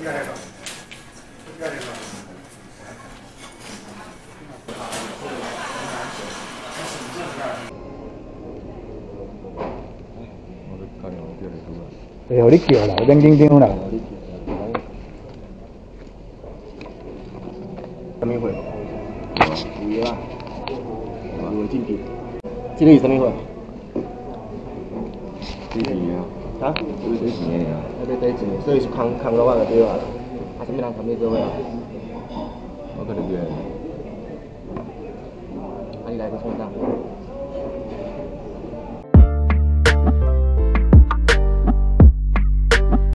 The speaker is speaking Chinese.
会互你叫啦，有点紧张啦。什么会？五月啊，五月进去。这个是什么会？几钱啊？啊？几钱啊？那边第一钱，所以是空空落啊就对吧。啊，什么人参与做伙啊？我可能觉得。啊，你来个创啥？